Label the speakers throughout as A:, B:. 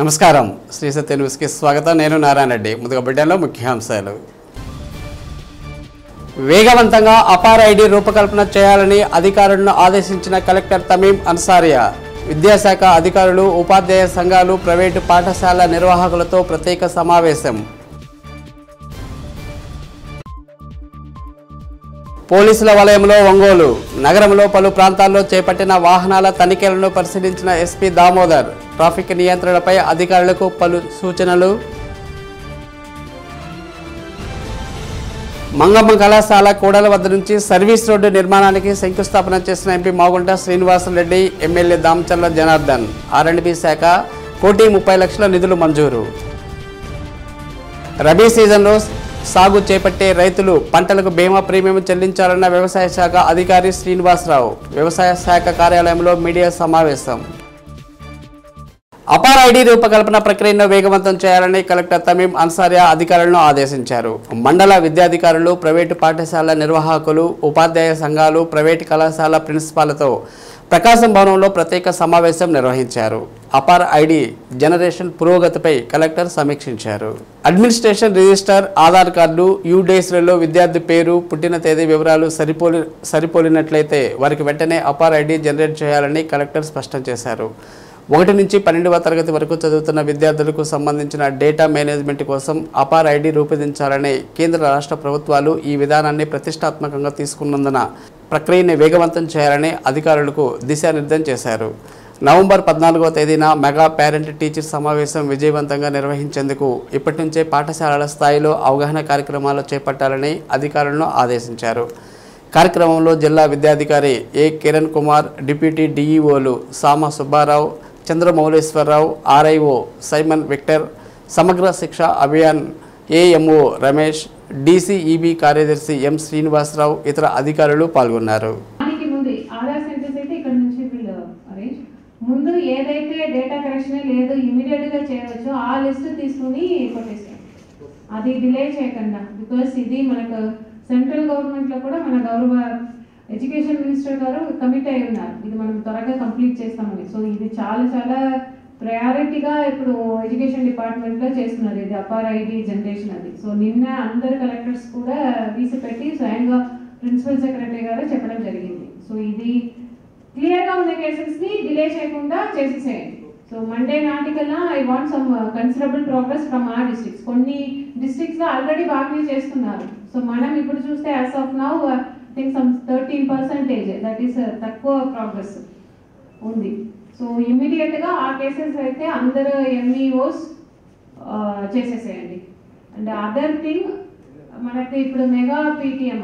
A: నమస్కారం. శ్రీ సత్య న్యూస్కి స్వాగతం. నేను నారాయణ రెడ్డి. ముందుగా బిడ్డలో ముఖ్యాంశాలు. వేగవంతంగా అపార్ ఐడి రూపకల్పన చేయాలని అధికారులను ఆదేశించిన కలెక్టర్ తమీం అన్సారియా విద్యాశాఖ అధికారులు ఉపాధ్యాయ సంఘాలు ప్రైవేటు పాఠశాల నిర్వాహకులతో ప్రత్యేక సమావేశం. పోలీసుల వలయంలో ఒంగోలు నగరంలో పలు ప్రాంతాల్లో చేపట్టిన వాహనాల తనిఖీలను పరిశీలించిన ఎస్పీ దామోదర్ ట్రాఫిక్ నియంత్రణపై అధికారులకు పలు సూచనలు. మంగమ్మ కళాశాల కూడల వద్ద నుంచి సర్వీస్ రోడ్డు నిర్మాణానికి శంకుస్థాపన చేసిన MP Magunta Srinivasa Reddy MLA Damacharla Janardhan R and B శాఖ కోటి ముప్పై లక్షల నిధులు మంజూరు. రబీ సీజన్లో సాగు చేపట్టే రైతులు పంటలకు బీమా ప్రీమియం చెల్లించాలన్న వ్యవసాయ శాఖ అధికారి శ్రీనివాసరావు. వ్యవసాయ శాఖ కార్యాలయంలో మీడియా సమావేశం. అపార ఐడి రూపకల్పన ప్రక్రియను వేగవంతం చేయాలని కలెక్టర్ తమీం అన్సారియా అధికారులను ఆదేశించారు. మండల విద్యాధికారులు ప్రైవేటు పాఠశాల నిర్వాహకులు ఉపాధ్యాయ సంఘాలు ప్రైవేటు కళాశాల ప్రిన్సిపాలతో ప్రకాశం భవనంలో ప్రత్యేక సమావేశం నిర్వహించారు. అపార్ ఐడి జనరేషన్ పురోగతిపై కలెక్టర్ సమీక్షించారు. అడ్మినిస్ట్రేషన్ రిజిస్టర్ ఆధార్ కార్డు యూ డేస్లలో విద్యార్థి పేరు పుట్టిన తేదీ వివరాలు సరిపోలి సరిపోలినట్లయితే వారికి వెంటనే అపార్ ఐడి జనరేట్ చేయాలని కలెక్టర్ స్పష్టం చేశారు. ఒకటి నుంచి పన్నెండవ తరగతి వరకు చదువుతున్న విద్యార్థులకు సంబంధించిన డేటా మేనేజ్మెంట్ కోసం అపార్ ఐడి రూపొందించాలని కేంద్ర రాష్ట్ర ప్రభుత్వాలు ఈ విధానాన్ని ప్రతిష్టాత్మకంగా తీసుకున్నందున ప్రక్రియని వేగవంతం చేయాలని అధికారులకు దిశానిర్ధం చేశారు. నవంబర్ పద్నాలుగో తేదీన మెగా పేరెంట్ టీచర్ సమావేశం విజయవంతంగా నిర్వహించేందుకు ఇప్పటి నుంచే పాఠశాలల స్థాయిలో అవగాహన కార్యక్రమాలు చేపట్టాలని అధికారులను ఆదేశించారు. కార్యక్రమంలో జిల్లా విద్యాధికారి A Kiran Kumar deputy డిఈఓలు Sama Subba Rao Chandramouleswara Rao RIO Simon Victor Samagra Shiksha Abhiyan AMO Ramesh DCEB కార్యదర్శి ఎం శ్రీనివాసరావు ఇతర అధికారులు పాల్గొన్నారు
B: దానికి ముందు ఆధార్ సెంటర్స్ అయితే ఇక్కడ నుంచి వీళ్ళు అరేంజ్ ముందు ఏదైతే డేటా కరెక్షన్ లేదు ఇమీడియట్గా ఆ లిస్ట్ తీసుకుని కొట్టేసాం అది డిలే చేయకుండా బికాస్ ఇది మనకు సెంట్రల్ గవర్నమెంట్లో కూడా మన గౌరవ ఎడ్యుకేషన్ మినిస్టర్ గారు కమిట్ అయి ఉన్నారు. ఇది మనం త్వరగా కంప్లీట్ చేస్తామని. సో ఇది చాలా చాలా ప్రయారిటీగా ఇప్పుడు ఎడ్యుకేషన్ డిపార్ట్మెంట్లో చేస్తున్నారు. ఇది అపార్ ఐడి జనరేషన్ అది. సో నిన్న అందరు కలెక్టర్స్ కూడా వీసి పెట్టి స్వయంగా ప్రిన్సిపల్ సెక్రటరీ గారు చెప్పడం జరిగింది. సో ఇది క్లియర్గా ఉన్న కేసెస్ని డిలే చేయకుండా చేసేసేయండి. So Monday నాటికల్లా I want some considerable progress from ఆ డిస్ట్రిక్ట్స్ కొన్ని డిస్ట్రిక్ట్స్లో ఆల్రెడీ బాగానే చేస్తున్నారు. సో మనం ఇప్పుడు చూస్తే as of now think some thirteen percentage that is తక్కువ ప్రోగ్రెస్ ఉంది. సో ఇమ్మీడియట్గా ఆ కేసెస్ అయితే అందరు ఎంఈఓస్ uh, చేసేసేయండి. అండ్ అదర్ థింగ్ మనకి ఇప్పుడు mega PTM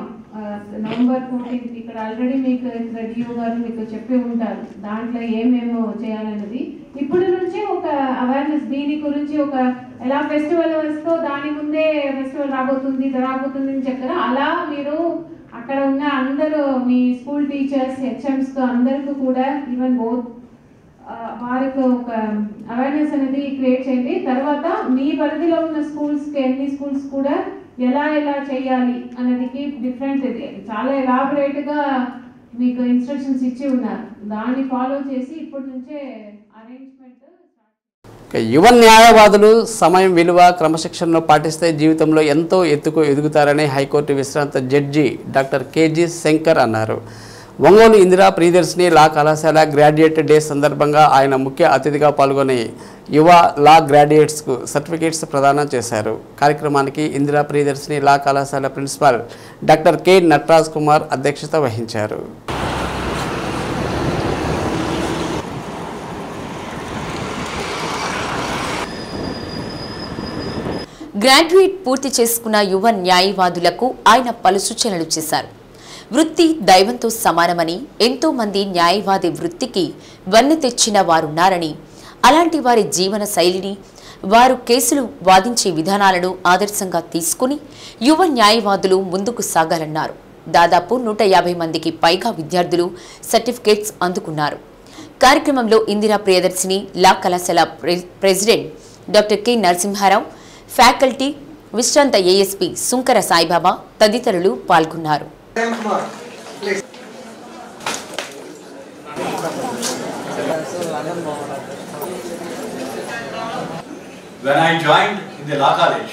B: Uh, November fourteenth ఇక్కడ ఆల్రెడీ మీకు డిఓ గారు మీకు చెప్పి ఉంటారు దాంట్లో ఏమేమో చేయాలన్నది. ఇప్పుడు నుంచే ఒక అవేర్నెస్ దీని గురించి ఒక ఎలా ఫెస్టివల్ వస్తో దాని ముందే ఫెస్టివల్ రాబోతుంది ఇది రాబోతుంది అని చెప్తారా అలా మీరు అక్కడ ఉన్న అందరూ మీ స్కూల్ టీచర్స్ హెచ్ఎంస్తో అందరికీ కూడా ఈవెన్ బోత్ uh, వారికి ఒక అవేర్నెస్ అనేది క్రియేట్ చేయండి. తర్వాత మీ పరిధిలో ఉన్న స్కూల్స్కి ఎన్ని స్కూల్స్ కూడా ఎలా ఎలా చేయాలి అనేది డిఫరెంట్ ఇది. చాలా ఎలాబరేట్గా మీకు ఇన్స్ట్రక్షన్స్ ఇచ్చి ఉన్నారు. దాన్ని ఫాలో చేసి ఇప్పటి నుంచే అరేంజ్మెంట్
A: యువ న్యాయవాదులు సమయం విలువ క్రమశిక్షణను పాటిస్తే జీవితంలో ఎంతో ఎత్తుకు ఎదుగుతారని హైకోర్టు విశ్రాంత జడ్జి డాక్టర్ కేజీ శంకర్ అన్నారు. ఒంగోలు ఇందిరా ప్రియదర్శిని లా కళాశాల గ్రాడ్యుయేట్ డే సందర్భంగా ఆయన ముఖ్య అతిథిగా పాల్గొని యువ లా గ్రాడ్యుయేట్స్కు సర్టిఫికేట్స్ ప్రదానం చేశారు. కార్యక్రమానికి ఇందిరా ప్రియదర్శిని లా కళాశాల principal doctor K Natraj Kumar అధ్యక్షత వహించారు.
C: గ్రాడ్యుయేట్ పూర్తి చేసుకున్న యువ న్యాయవాదులకు ఆయన పలు సూచనలు చేశారు. వృత్తి దైవంతో సమానమని ఎంతో మంది న్యాయవాది వృత్తికి వన్నె తెచ్చిన వారున్నారని అలాంటి వారి జీవన శైలిని వారు కేసులు వాదించే విధానాలను ఆదర్శంగా తీసుకుని యువ న్యాయవాదులు ముందుకు సాగాలన్నారు. దాదాపు నూట యాభై మందికి పైగా విద్యార్థులు సర్టిఫికేట్స్ అందుకున్నారు. కార్యక్రమంలో ఇందిరా ప్రియదర్శిని లా కళాశాల ప్రె- president doctor K. Narasimha Rao faculty విశ్రాంత ఏఎస్పీ సుంకర సాయిబాబా తదితరులు పాల్గొన్నారు.
D: When I joined in the law college,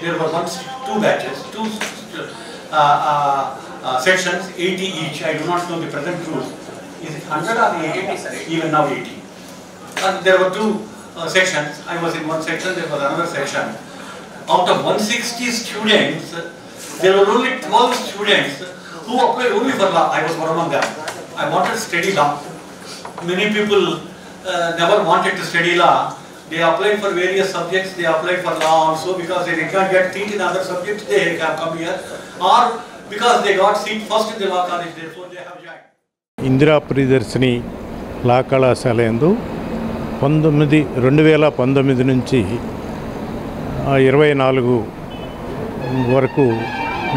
D: there were once two batches, two uh, uh, uh, sections, 80 each. I do not know the present rules. Is it 100 or 80? Even now 80. And there were two uh, sections. I was in one section, there was another section. Out of 160 students, there were only 12 students who applied only for law. I was one among them. I wanted to study law. Many people uh, never wanted to study law. They applied for various subjects, they applied for law also because they did not get seat in other subjects, they have come here. Or because they got seat first in the law college, therefore they have joined.
E: Indira Priyadarshini law కళాశాల యందు పంతొమ్మిది రెండు వేల పంతొమ్మిది నుంచి ఆ, ఇరవై నాలుగు వరకు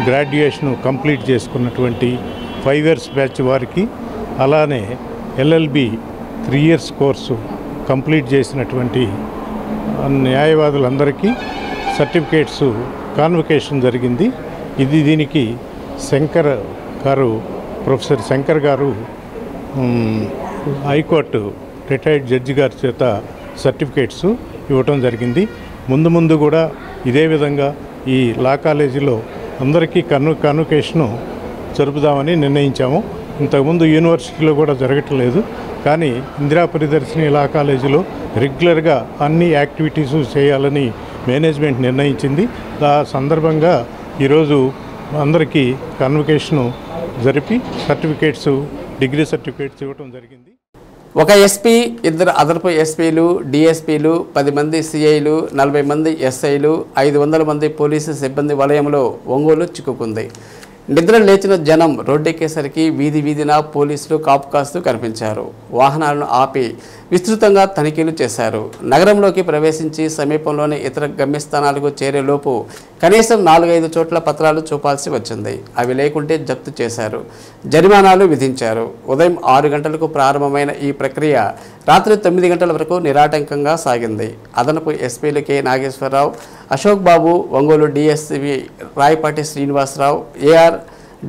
E: గ్రాడ్యుయేషన్ కంప్లీట్ చేసుకున్నటువంటి ఫైవ్ ఇయర్స్ బ్యాచ్ వారికి అలానే LLB three years course complete చేసినటువంటి న్యాయవాదులందరికీ సర్టిఫికేట్స్ కాన్వకేషన్ జరిగింది. ఇది దీనికి శంకర్ గారు ప్రొఫెసర్ శంకర్ గారు హైకోర్టు రిటైర్డ్ జడ్జి గారి చేత సర్టిఫికేట్స్ ఇవ్వటం జరిగింది. ముందు ముందు కూడా ఇదే విధంగా ఈ లా కాలేజీలో అందరికీ కన్ను కన్వకేషను జరుపుదామని నిర్ణయించాము. ఇంతకుముందు యూనివర్సిటీలో కూడా జరగట్లేదు. కానీ ఇందిరా పరిదర్శిని లా కాలేజీలో రెగ్యులర్గా అన్ని యాక్టివిటీస్ చేయాలని మేనేజ్మెంట్ నిర్ణయించింది. ఆ సందర్భంగా ఈరోజు అందరికీ కన్వకేషను జరిపి సర్టిఫికేట్స్ డిగ్రీ సర్టిఫికేట్స్ ఇవ్వటం జరిగింది.
A: ఒక ఎస్పీ ఇద్దరు అదనపు ఎస్పీలు డిఎస్పీలు పది మంది సిఐలు నలభై మంది ఎస్ఐలు ఐదు వందల మంది పోలీసు సిబ్బంది వలయంలో ఒంగోలు చిక్కుకుంది. నిద్ర లేచిన జనం రోడ్డెక్కేసరికి వీధి వీధిన పోలీసులు కాపు కాస్తూ కనిపించారు. వాహనాలను ఆపి విస్తృతంగా తనిఖీలు చేశారు. నగరంలోకి ప్రవేశించి సమీపంలోని ఇతర గమ్యస్థానాలకు చేరేలోపు కనీసం నాలుగైదు చోట్ల పత్రాలు చూపాల్సి వచ్చింది. అవి లేకుంటే జప్తు చేశారు. జరిమానాలు విధించారు. ఉదయం ఆరు గంటలకు ప్రారంభమైన ఈ ప్రక్రియ రాత్రి తొమ్మిది గంటల వరకు నిరాటంకంగా సాగింది. అదనపు ఎస్పీలు K Nageswara Rao Ashok Babu Ongole DSP Rayapati Srinivasa Rao AR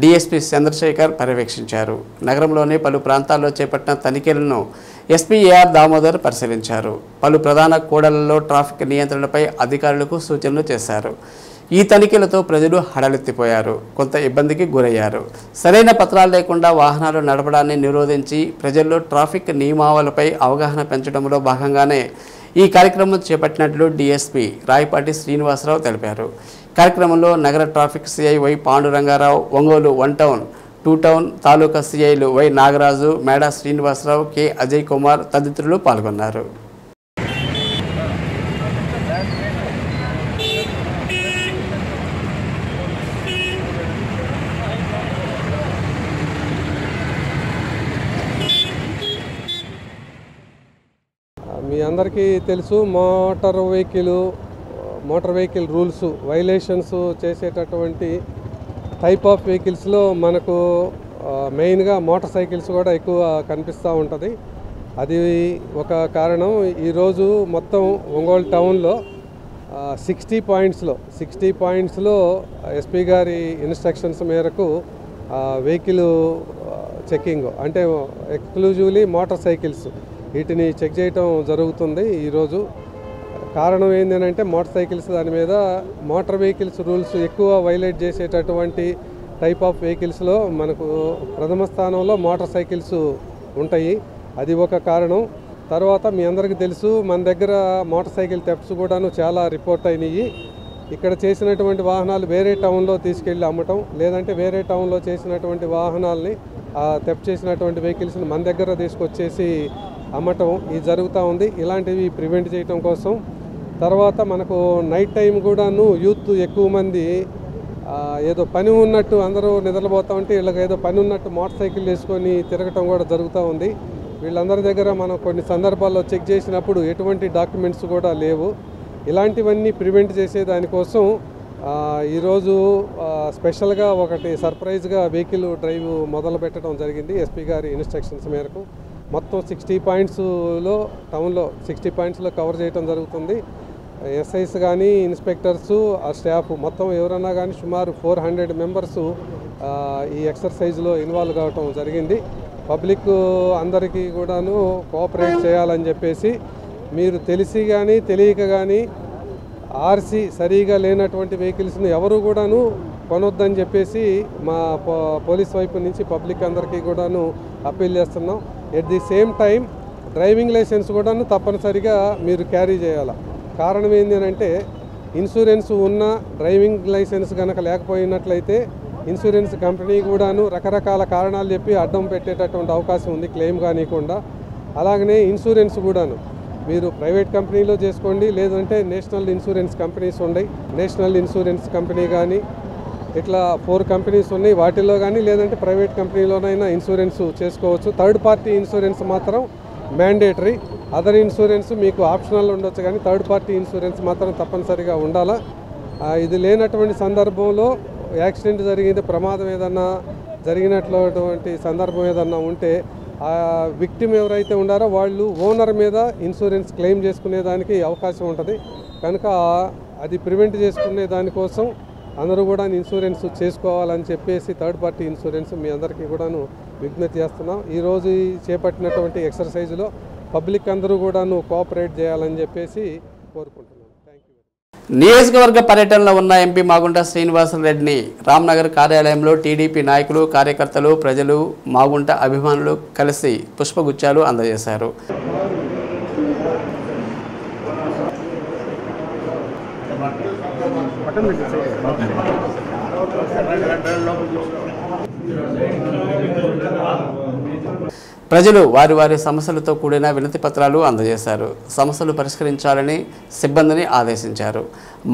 A: DSP Chandrasekhar పర్యవేక్షించారు. నగరంలోని పలు ప్రాంతాల్లో చేపట్టిన తనిఖీలను ఎస్పీ ఏఆర్ దామోదర్ పరిశీలించారు. పలు ప్రధాన కూడలలో ట్రాఫిక్ నియంత్రణపై అధికారులకు సూచనలు చేశారు. ఈ తనిఖీలతో ప్రజలు హడలెత్తిపోయారు. కొంత ఇబ్బందికి గురయ్యారు. సరైన పత్రాలు లేకుండా వాహనాలు నడపడాన్ని నిరోధించి ప్రజల్లో ట్రాఫిక్ నియమావళిపై అవగాహన పెంచడంలో భాగంగానే ఈ కార్యక్రమం చేపట్టినట్లు డీఎస్పీ రాయపాటి శ్రీనివాసరావు తెలిపారు. కార్యక్రమంలో నగర traffic CI Y Pandurangarao Ongole one town two town taluka సిఐలు Y Nagaraju Meda Srinivasarao K Ajay Kumar తదితరులు పాల్గొన్నారు
F: మీ అందరికీ తెలుసు motor vehicle motor vehicle rules violations చేసేటటువంటి టైప్ ఆఫ్ వెహికల్స్లో మనకు మెయిన్గా మోటార్ సైకిల్స్ కూడా ఎక్కువ కనిపిస్తూ ఉంటుంది. అది ఒక కారణం. ఈరోజు మొత్తం ఒంగోలు టౌన్లో సిక్స్టీ పాయింట్స్లో సిక్స్టీ పాయింట్స్లో ఎస్పీ గారి ఇన్స్ట్రక్షన్స్ మేరకు వెహికల్ చెక్కింగ్ అంటే ఎక్స్క్లూజివ్లీ మోటార్ సైకిల్స్. వీటిని చెక్ చేయటం జరుగుతుంది ఈరోజు. కారణం ఏంటంటే మోటార్ సైకిల్స్ దాని మీద మోటార్ వెహికల్స్ రూల్స్ ఎక్కువ వైలేట్ చేసేటటువంటి టైప్ ఆఫ్ వెహికల్స్లో మనకు ప్రథమ స్థానంలో మోటార్ సైకిల్స్ ఉంటాయి. అది ఒక కారణం. తర్వాత మీ అందరికీ తెలుసు మన దగ్గర మోటార్ సైకిల్ థెఫ్ట్స్ కూడాను చాలా రిపోర్ట్ అయినాయి ఇక్కడ చేసినటువంటి వాహనాలు వేరే టౌన్లో తీసుకెళ్ళి అమ్మటం లేదంటే వేరే టౌన్లో చేసినటువంటి వాహనాల్ని ఆ థెఫ్ట్ చేసినటువంటి వెహికల్స్ని మన దగ్గర తీసుకొచ్చేసి అమ్మటం ఇది జరుగుతూ ఉంది. ఇలాంటివి ప్రివెంట్ చేయటం కోసం. తర్వాత మనకు నైట్ టైం కూడాను యూత్ ఎక్కువ మంది ఏదో పని ఉన్నట్టు అందరూ నిద్రపోతా ఉంటే వీళ్ళకి ఏదో పని ఉన్నట్టు మోటార్ సైకిల్ వేసుకొని తిరగటం కూడా జరుగుతూ ఉంది. వీళ్ళందరి దగ్గర మనం కొన్ని సందర్భాల్లో చెక్ చేసినప్పుడు ఎటువంటి డాక్యుమెంట్స్ కూడా లేవు. ఇలాంటివన్నీ ప్రివెంట్ చేసే దానికోసం ఈరోజు స్పెషల్గా ఒకటి సర్ప్రైజ్గా వెహికల్ డ్రైవ్ మొదలు పెట్టడం జరిగింది. ఎస్పీ గారి ఇన్స్ట్రక్షన్స్ మేరకు. మొత్తం సిక్స్టీ పాయింట్స్లో టౌన్లో సిక్స్టీ పాయింట్స్లో కవర్ చేయడం జరుగుతుంది. ఎస్ఐస్ కానీ ఇన్స్పెక్టర్స్ ఆ స్టాఫ్ మొత్తం ఎవరన్నా కానీ సుమారు ఫోర్ హండ్రెడ్ మెంబర్స్ ఈ ఎక్సర్సైజ్లో ఇన్వాల్వ్ కావటం జరిగింది. పబ్లిక్ అందరికీ కూడాను కోఆపరేట్ చేయాలని చెప్పేసి మీరు తెలిసి కానీ తెలియక కానీ ఆర్సీ సరిగా లేనటువంటి వెహికల్స్ని ఎవరు కూడాను కొనొద్దని చెప్పేసి మా పో- పోలీస్ వైపు నుంచి పబ్లిక్ అందరికీ కూడాను అప్పీల్ చేస్తున్నాం. At the same time driving licence కూడాను తప్పనిసరిగా మీరు క్యారీ చేయాలి. కారణం ఏంటి అంటే ఇన్సూరెన్స్ ఉన్న డ్రైవింగ్ లైసెన్స్ కనుక లేకపోయినట్లయితే ఇన్సూరెన్స్ కంపెనీ కూడాను రకరకాల కారణాలు చెప్పి అడ్డం పెట్టేటటువంటి అవకాశం ఉంది క్లెయిమ్ కానివ్వకుండా అలాగనే ఇన్సూరెన్స్ కూడాను మీరు ప్రైవేట్ కంపెనీలో చేసుకోండి లేదంటే నేషనల్ ఇన్సూరెన్స్ కంపెనీస్ ఉన్నాయి నేషనల్ ఇన్సూరెన్స్ కంపెనీ కానీ ఇట్లా ఫోర్ కంపెనీస్ ఉన్నాయి. వాటిల్లో కానీ లేదంటే ప్రైవేట్ కంపెనీలోనైనా ఇన్సూరెన్స్ చేసుకోవచ్చు. థర్డ్ పార్టీ ఇన్సూరెన్స్ మాత్రం మ్యాండేటరీ. అదర్ ఇన్సూరెన్స్ మీకు ఆప్షనల్ ఉండొచ్చు కానీ థర్డ్ పార్టీ ఇన్సూరెన్స్ మాత్రం తప్పనిసరిగా ఉండాలా? ఇది లేనటువంటి సందర్భంలో యాక్సిడెంట్ జరిగింది. ప్రమాదం ఏదన్నా జరిగినటువంటి సందర్భం ఏదన్నా ఉంటే ఆ విక్టిమ్ ఎవరైతే ఉండారో వాళ్ళు ఓనర్ మీద ఇన్సూరెన్స్ క్లెయిమ్ చేసుకునే దానికి అవకాశం ఉంటుంది. కనుక అది ప్రివెంట్ చేసుకునే దానికోసం అందరూ కూడా ఇన్సూరెన్స్ చేసుకోవాలని చెప్పేసి థర్డ్ పార్టీ ఇన్సూరెన్స్ మీ అందరికీ కూడాను విజ్ఞప్తి చేస్తున్నాం. ఈరోజు చేపట్టినటువంటి ఎక్సర్సైజ్లో పబ్లిక్ అందరూ కూడాను కోఆపరేట్ చేయాలని చెప్పేసి కోరుకుంటున్నాను థ్యాంక్ యూ
A: నియోజకవర్గ పర్యటనలో ఉన్న ఎంపీ మాగుంట శ్రీనివాసరెడ్డిని రామ్నగర్ కార్యాలయంలో టీడీపీ నాయకులు కార్యకర్తలు ప్రజలు మాగుంట అభిమానులు కలిసి పుష్పగుచ్చాలు అందజేశారు. ప్రజలు వారి వారి సమస్యలతో కూడిన వినతి పత్రాలు అందజేశారు. సమస్యలు పరిష్కరించాలని సిబ్బందిని ఆదేశించారు.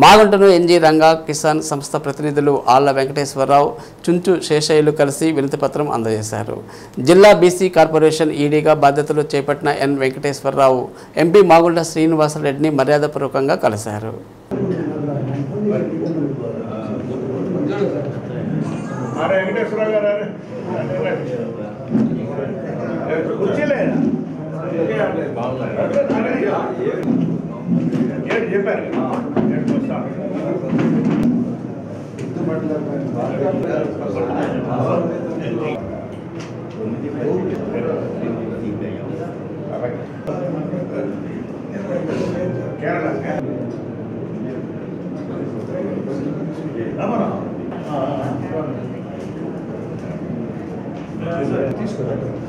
A: మాగుంటను ఎన్జీ రంగా కిసాన్ సంస్థ ప్రతినిధులు ఆళ్ళ వెంకటేశ్వరరావు చుంచు శేషయ్యలు కలిసి వినతి పత్రం అందజేశారు. జిల్లా బీసీ కార్పొరేషన్ ఈడీగా బాధ్యతలు చేపట్టిన ఎన్ వెంకటేశ్వరరావు ఎంపీ మాగుంట శ్రీనివాసరెడ్డిని మర్యాదపూర్వకంగా కలిశారు.
G: వెంకటేశ్వర గారు అరే కూర్చోలే ఏంటి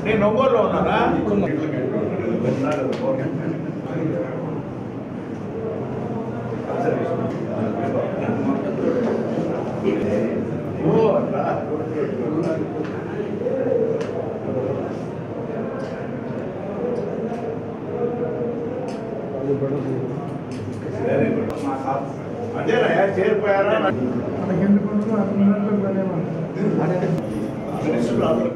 G: నేను ఒంగోలులో ఉన్నారా ఓ అట్లా వెరీ గుడ్ అదేనా చేరిపోయారా మినిస్టర్ అందరూ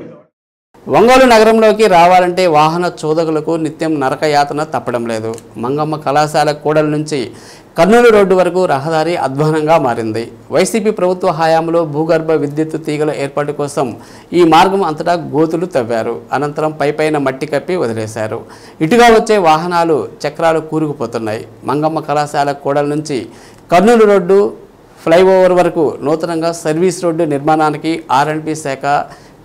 A: ఒంగోలు నగరంలోకి రావాలంటే వాహన చోదకులకు నిత్యం నరకయాతన తప్పడం లేదు. మంగమ్మ కళాశాల కూడల నుంచి కర్నూలు రోడ్డు వరకు రహదారి అధ్వానంగా మారింది. వైసీపీ ప్రభుత్వ హయాంలో భూగర్భ విద్యుత్ తీగల ఏర్పాటు కోసం ఈ మార్గం అంతటా గోతులు తవ్వారు. అనంతరం పైపైన మట్టి కప్పి వదిలేశారు. ఇటుగా వచ్చే వాహనాలు చక్రాలు కూరుకుపోతున్నాయి. మంగమ్మ కళాశాల కూడల నుంచి కర్నూలు రోడ్డు ఫ్లైఓవర్ వరకు నూతనంగా సర్వీస్ రోడ్డు నిర్మాణానికి ఆర్ఎండ్పి శాఖ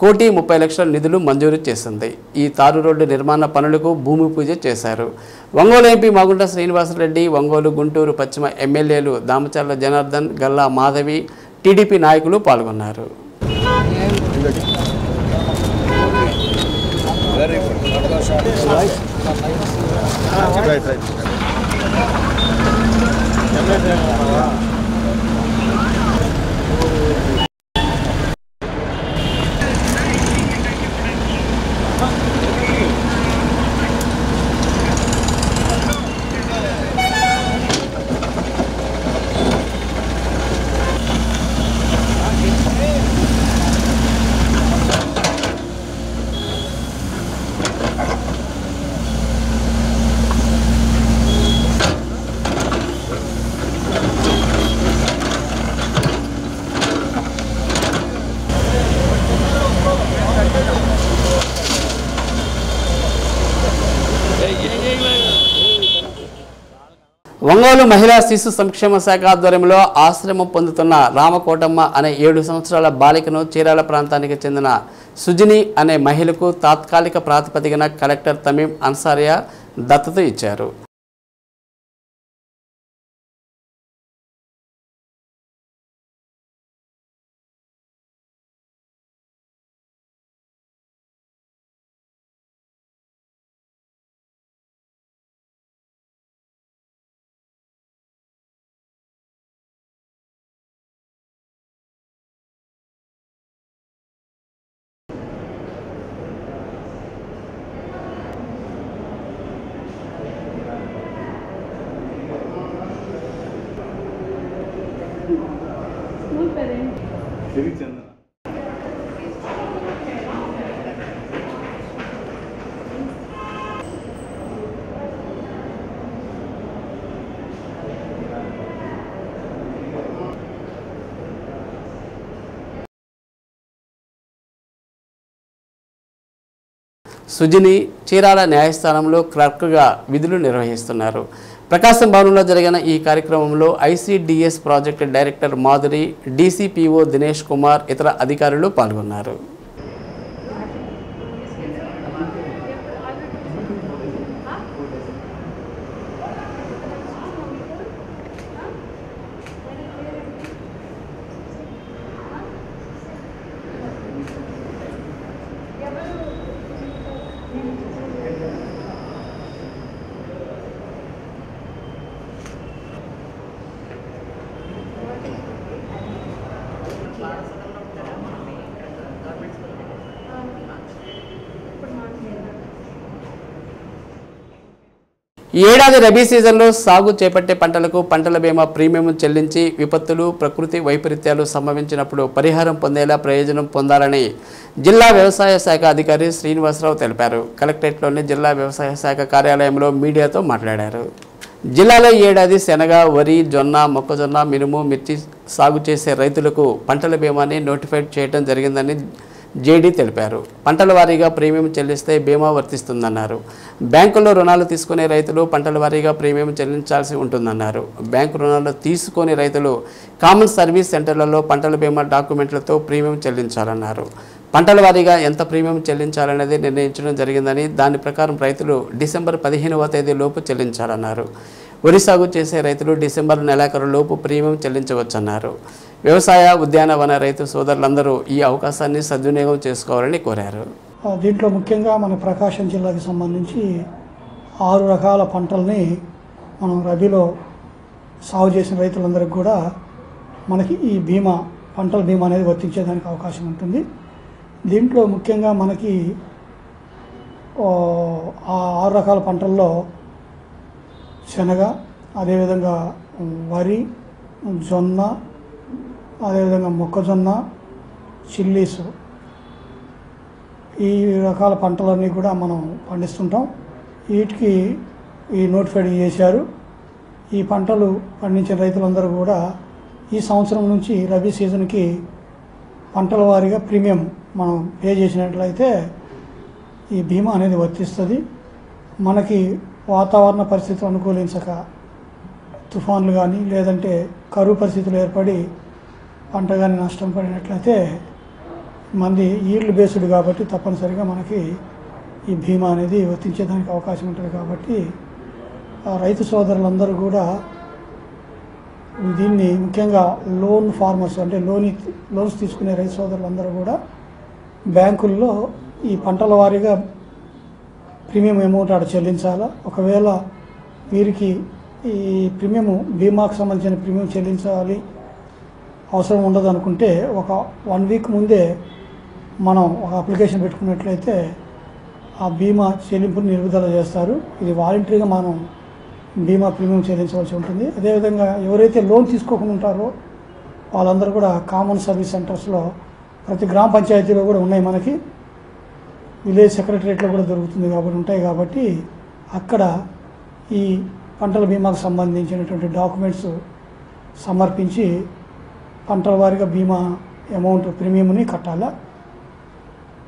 A: కోటి ముప్పై లక్షల నిధులు మంజూరు చేసింది. ఈ తారు రోడ్డు నిర్మాణ పనులకు భూమి పూజ చేశారు. ఒంగోలు ఎంపీ మాగుంట శ్రీనివాసరెడ్డి ఒంగోలు గుంటూరు పశ్చిమ ఎమ్మెల్యేలు దామచర్ల జనార్దన్ గల్లా మాధవి టీడీపీ నాయకులు పాల్గొన్నారు. ఒంగోలు మహిళా శిశు సంక్షేమ శాఖ ఆధ్వర్యంలో ఆశ్రమం పొందుతున్న రామకోటమ్మ అనే ఏడు సంవత్సరాల బాలికను చీరాల ప్రాంతానికి చెందిన సుజిని అనే మహిళకు తాత్కాలిక ప్రాతిపదికన కలెక్టర్ తమీం అన్సారియా దత్తత ఇచ్చారు. సుజిని చీరాల న్యాయస్థానంలో క్లర్క్గా విధులు నిర్వహిస్తున్నారు. ప్రకాశం భవనంలో జరిగిన ఈ కార్యక్రమంలో ICDS project director Madhuri DCPO Dinesh Kumar ఇతర అధికారులు పాల్గొన్నారు. ఈ ఏడాది రబీ సీజన్లో సాగు చేపట్టే పంటలకు పంటల బీమా ప్రీమియం చెల్లించి విపత్తులు ప్రకృతి వైపరీత్యాలు సంభవించినప్పుడు పరిహారం పొందేలా ప్రయోజనం పొందాలని జిల్లా వ్యవసాయ శాఖ అధికారి శ్రీనివాసరావు తెలిపారు. కలెక్టరేట్లోని జిల్లా వ్యవసాయ శాఖ కార్యాలయంలో మీడియాతో మాట్లాడారు. జిల్లాలో ఏడాది శనగ వరి జొన్న మొక్కజొన్న మినుము మిర్చి సాగు చేసే రైతులకు పంటల బీమాని నోటిఫైడ్ చేయడం జరిగిందని జేడీ తెలిపారు. పంటల వారీగా ప్రీమియం చెల్లిస్తే బీమా వర్తిస్తుందన్నారు. బ్యాంకుల్లో రుణాలు తీసుకునే రైతులు పంటల వారీగా ప్రీమియం చెల్లించాల్సి ఉంటుందన్నారు. బ్యాంకు రుణాలు తీసుకునే రైతులు కామన్ సర్వీస్ సెంటర్లలో పంటల బీమా డాక్యుమెంట్లతో ప్రీమియం చెల్లించాలన్నారు. పంటల వారీగా ఎంత ప్రీమియం చెల్లించాలనేది నిర్ణయించడం జరిగిందని దాని ప్రకారం రైతులు డిసెంబర్ పదిహేనవ తేదీ లోపు చెల్లించాలన్నారు. వరి సాగు చేసే రైతులు డిసెంబర్ నెలాఖరు లోపు ప్రీమియం చెల్లించవచ్చన్నారు. వ్యవసాయ ఉద్యానవన రైతు సోదరులందరూ ఈ అవకాశాన్ని సద్వినియోగం చేసుకోవాలని కోరారు.
H: దీంట్లో ముఖ్యంగా మన ప్రకాశం జిల్లాకి సంబంధించి ఆరు రకాల పంటల్ని మనం రబీలో సాగు చేసిన రైతులందరికీ కూడా మనకి ఈ బీమా పంటల బీమా అనేది వర్తించేదానికి అవకాశం ఉంటుంది. దీంట్లో ముఖ్యంగా మనకి ఆ ఆరు రకాల పంటల్లో శనగ అదేవిధంగా వరి జొన్న అదేవిధంగా మొక్కజొన్న చిల్లీస్ ఈ రకాల పంటలన్నీ కూడా మనం పండిస్తుంటాం. వీటికి ఈ నోటిఫైడ్ చేశారు. ఈ పంటలు పండించిన రైతులందరూ కూడా ఈ సంవత్సరం నుంచి రబీ సీజన్కి పంటల వారీగా ప్రీమియం మనం పే చేసినట్లయితే ఈ బీమా అనేది వర్తిస్తుంది. మనకి వాతావరణ పరిస్థితులు అనుకూలించక తుఫాన్లు కానీ లేదంటే కరువు పరిస్థితులు ఏర్పడి పంట కానీ నష్టం పడినట్లయితే మంది ఈల్డ్ బేస్డ్ కాబట్టి తప్పనిసరిగా మనకి ఈ బీమా అనేది వర్తించేదానికి అవకాశం ఉంటుంది కాబట్టి రైతు సోదరులందరూ కూడా దీన్ని ముఖ్యంగా లోన్ ఫార్మర్స్ అంటే లోన్ లోన్స్ తీసుకునే రైతు సోదరులందరూ కూడా బ్యాంకుల్లో ఈ పంటల వారీగా ప్రీమియం అమౌంట్ ఆడ చెల్లించాలా? ఒకవేళ వీరికి ఈ ప్రీమియం బీమాకు సంబంధించిన ప్రీమియం చెల్లించాలి అవసరం ఉండదు అనుకుంటే ఒక వన్ వీక్ ముందే మనం ఒక అప్లికేషన్ పెట్టుకున్నట్లయితే ఆ బీమా చెల్లింపుని నిలుపుదల చేస్తారు. ఇది వాలంటరీగా మనం బీమా ప్రీమియం చెల్లించవలసి ఉంటుంది. అదేవిధంగా ఎవరైతే లోన్ తీసుకోకుండా ఉంటారో వాళ్ళందరూ కూడా కామన్ సర్వీస్ సెంటర్స్లో ప్రతి గ్రామ పంచాయతీలో కూడా ఉన్నాయి మనకి. విలేజ్ సెక్రటరేట్లో కూడా దొరుకుతుంది కాబట్టి ఉంటాయి కాబట్టి అక్కడ ఈ పంటల బీమాకు సంబంధించినటువంటి డాక్యుమెంట్స్ సమర్పించి పంటల వారిగా బీమా అమౌంట్ ప్రీమియంని కట్టాలా?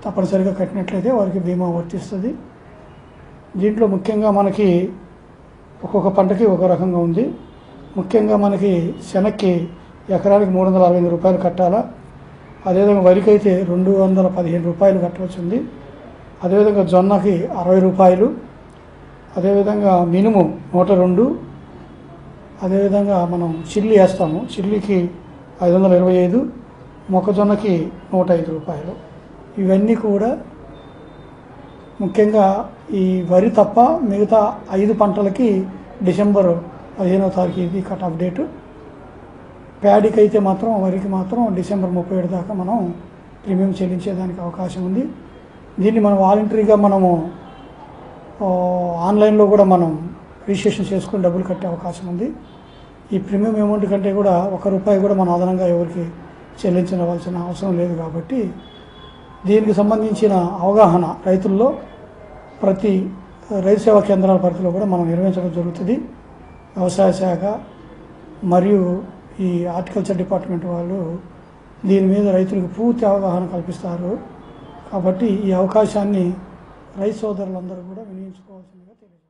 H: తప్పనిసరిగా కట్టినట్లయితే వారికి బీమా వర్తిస్తుంది. దీంట్లో ముఖ్యంగా మనకి ఒక్కొక్క పంటకి ఒక రకంగా ఉంది. ముఖ్యంగా మనకి శనక్కి ఎకరానికి మూడు వందల అరవై రూపాయలు కట్టాలా? అదేవిధంగా వరికి అయితే రెండు వందల పదిహేను రూపాయలు కట్టవచ్చింది అదేవిధంగా జొన్నకి అరవై రూపాయలు అదేవిధంగా మినుము నూట రెండు అదేవిధంగా మనం చిల్లి వేస్తాము. చిల్లికి ఐదు వందల ఇరవై ఐదు మొక్కజొన్నకి నూట ఐదు రూపాయలు. ఇవన్నీ కూడా ముఖ్యంగా ఈ వరి తప్ప మిగతా ఐదు పంటలకి డిసెంబర్ పదిహేనవ తారీఖు ఇది కట్ ఆఫ్ డేటు. ప్యాడీకి అయితే మాత్రం వరికి మాత్రం డిసెంబర్ ముప్పై ఏడు దాకా మనం ప్రీమియం చెల్లించేదానికి అవకాశం ఉంది. దీన్ని మనం వాలంటరీగా మనము ఆన్లైన్లో కూడా మనం రిజిస్ట్రేషన్ చేసుకుని డబ్బులు కట్టే అవకాశం ఉంది. ఈ ప్రీమియం అమౌంట్ కంటే కూడా ఒక రూపాయి కూడా మనం అదనంగా ఎవరికి చెల్లించవలసిన అవసరం లేదు కాబట్టి దీనికి సంబంధించిన అవగాహన రైతుల్లో ప్రతి రైతు సేవా కేంద్రాల పరిధిలో కూడా మనం నిర్వహించడం జరుగుతుంది. వ్యవసాయ శాఖ మరియు ఈ హార్టికల్చర్ డిపార్ట్మెంట్ వాళ్ళు దీని మీద రైతులకు పూర్తి అవగాహన కల్పిస్తారు. కాబట్టి ఈ అవకాశాన్ని రైతు సోదరులందరూ కూడా వినియోగించుకోవాల్సిందిగా తెలియజేస్తారు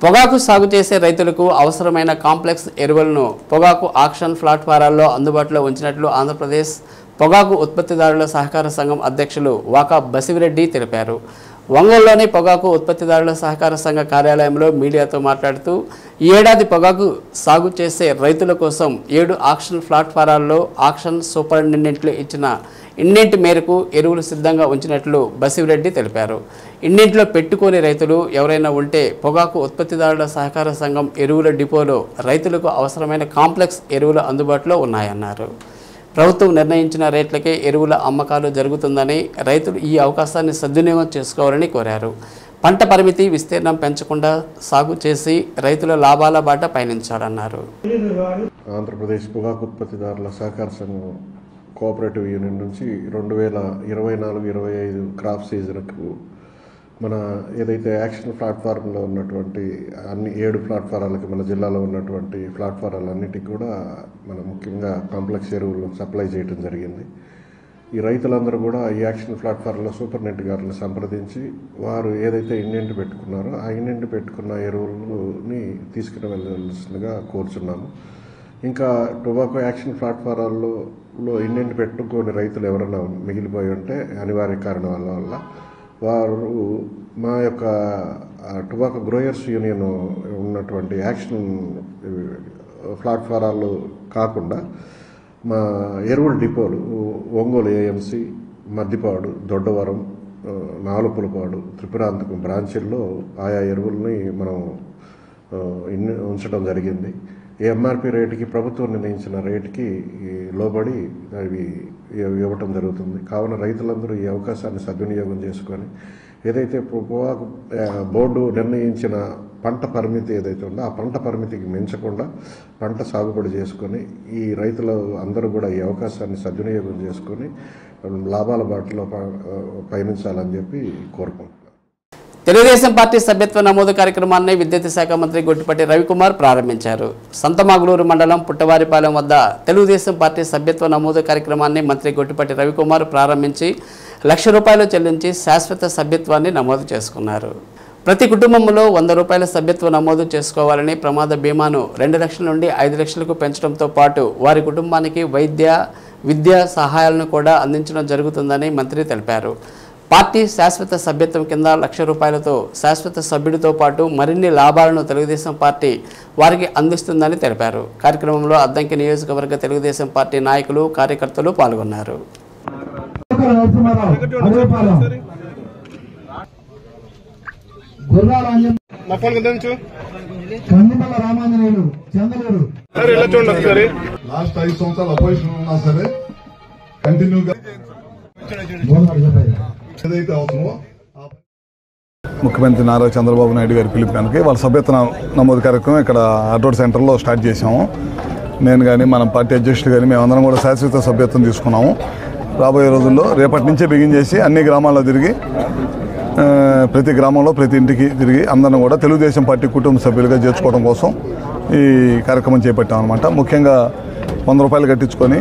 A: పొగాకు సాగు చేసే రైతులకు అవసరమైన కాంప్లెక్స్ ఎరువులను పొగాకు ఆక్షన్ ప్లాట్ఫారాల్లో అందుబాటులో ఉంచినట్లు ఆంధ్రప్రదేశ్ పొగాకు ఉత్పత్తిదారుల సహకార సంఘం అధ్యక్షులు వాకా బసివిరెడ్డి తెలిపారు. ఒంగోలులోని పొగాకు ఉత్పత్తిదారుల సహకార సంఘ కార్యాలయంలో మీడియాతో మాట్లాడుతూ ఈ ఏడాది పొగాకు సాగు చేసే రైతుల కోసం ఏడు ఆక్షన్ ప్లాట్ఫారాల్లో ఆక్షన్ సూపరింటెండెంట్లు ఇచ్చిన ఇన్నింటి మేరకు ఎరువులు సిద్ధంగా ఉంచినట్లు బసివిరెడ్డి తెలిపారు. ఇన్నింటిలో పెట్టుకోని రైతులు ఎవరైనా ఉంటే పొగాకు ఉత్పత్తిదారుల సహకార సంఘం ఎరువుల డిపోలో రైతులకు అవసరమైన కాంప్లెక్స్ ఎరువులు అందుబాటులో ఉన్నాయన్నారు. ప్రభుత్వం నిర్ణయించిన రేట్లకే ఎరువుల అమ్మకాలు జరుగుతుందని రైతులు ఈ అవకాశాన్ని సద్వినియోగం చేసుకోవాలని కోరారు. పంట పరిమితి విస్తీర్ణం పెంచకుండా సాగు చేసి రైతుల లాభాల బాట పయనించాలన్నారు.
I: ఆంధ్రప్రదేశ్ పొగాకు ఉత్పత్తిదారుల సహకార సంఘం కోఆపరేటివ్ యూనియన్ నుంచి రెండు వేల ఇరవై నాలుగు ఇరవై ఐదు క్రాప్ సీజన్కు మన ఏదైతే యాక్షన్ ప్లాట్ఫారంలో ఉన్నటువంటి అన్ని ఏడు ప్లాట్ఫారాలకి మన జిల్లాలో ఉన్నటువంటి ప్లాట్ఫారాలన్నిటికీ కూడా మన ముఖ్యంగా కాంప్లెక్స్ ఎరువులను సప్లై చేయడం జరిగింది. ఈ రైతులందరూ కూడా ఈ యాక్షన్ ప్లాట్ఫారంలో సూపరింటెండెంట్ గారిని సంప్రదించి వారు ఏదైతే ఇండెంట్ పెట్టుకున్నారో ఆ ఇండెంట్ పెట్టుకున్న ఎరువులని తీసుకుని వెళ్ళవలసిందిగా కోరుచున్నాము. ఇంకా టొబాకో యాక్షన్ ప్లాట్ఫారాల్లో లో ఇండెంట్ పెట్టుకొని రైతులు ఎవరైనా మిగిలిపోయి ఉంటే అనివార్య కారణాల వల్ల వారు మా యొక్క టొబాకో గ్రోయర్స్ యూనియన్ ఉన్నటువంటి యాక్షన్ ప్లాట్ఫారాలు కాకుండా మా ఎరువుల డిపోలు ఒంగోలు ఏఎంసి మద్దిపాడు దొడ్డవరం నాలుపులపాడు త్రిపురాంతకం బ్రాంచీల్లో ఆయా ఎరువుల్ని మనం ఉంచడం జరిగింది. ఈ ఎంఆర్పి రేటుకి ప్రభుత్వం నిర్ణయించిన రేటుకి లోబడి అవి ఇవ్వటం జరుగుతుంది. కావున రైతులందరూ ఈ అవకాశాన్ని సద్వినియోగం చేసుకొని ఏదైతే పొగాకు బోర్డు నిర్ణయించిన పంట పరిమితి ఏదైతే ఉందో ఆ పంట పరిమితికి మించకుండా పంట సాగుబడి చేసుకొని ఈ రైతులు అందరూ కూడా ఈ అవకాశాన్ని సద్వినియోగం చేసుకొని లాభాల బాటలో పయనించాలని చెప్పి కోరుకుంటున్నాను
A: తెలుగుదేశం పార్టీ సభ్యత్వ నమోదు కార్యక్రమాన్ని విద్యుత్ శాఖ మంత్రి గొట్టిపాటి రవికుమార్ ప్రారంభించారు. సంతమాగులూరు మండలం పుట్టవారిపాలెం వద్ద తెలుగుదేశం పార్టీ సభ్యత్వ నమోదు కార్యక్రమాన్ని మంత్రి గొట్టిపాటి రవికుమార్ ప్రారంభించి లక్ష రూపాయలు చెల్లించి శాశ్వత సభ్యత్వాన్ని నమోదు చేసుకున్నారు. ప్రతి కుటుంబంలో వంద రూపాయల సభ్యత్వ నమోదు చేసుకోవాలని ప్రమాద బీమాను రెండు లక్షల నుండి ఐదు లక్షలకు పెంచడంతో పాటు వారి కుటుంబానికి వైద్య విద్యా సహాయాలను కూడా అందించడం జరుగుతుందని మంత్రి తెలిపారు. పార్టీ శాశ్వత సభ్యత్వం కింద లక్ష రూపాయలతో శాశ్వత సభ్యుడితో పాటు మరిన్ని లాభాలను తెలుగుదేశం పార్టీ వారికి అందిస్తుందని తెలిపారు. కార్యక్రమంలో అద్దంకి నియోజకవర్గ తెలుగుదేశం పార్టీ నాయకులు కార్యకర్తలు పాల్గొన్నారు.
J: లాస్ట్ ఐదు సంవత్సరాలు అపోజిషన్ ఉన్నా సరే కంటిన్యూగా ఏదైతే అవసరమో
K: ముఖ్యమంత్రి నారా చంద్రబాబు నాయుడు గారి పిలుపు వాళ్ళ సభ్యత్వ నమోదు కార్యక్రమం ఇక్కడ అడ్రోడ్ సెంటర్లో స్టార్ట్ చేశాము. నేను కానీ మన పార్టీ అధ్యక్షులు కానీ మేమందరం కూడా శాశ్వత సభ్యత్వం తీసుకున్నాము. రాబోయే రోజుల్లో రేపటి నుంచే బిగిన్ చేసి అన్ని గ్రామాల్లో తిరిగి ప్రతి గ్రామంలో ప్రతి ఇంటికి తిరిగి అందరం కూడా తెలుగుదేశం పార్టీ కుటుంబ సభ్యులుగా చేర్చుకోవడం కోసం ఈ కార్యక్రమం చేపట్టాం అనమాట ముఖ్యంగా వంద రూపాయలు కట్టించుకొని